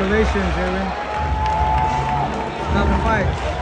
Congratulations, Aaron. Another fight.